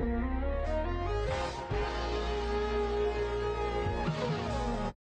Mm-hmm.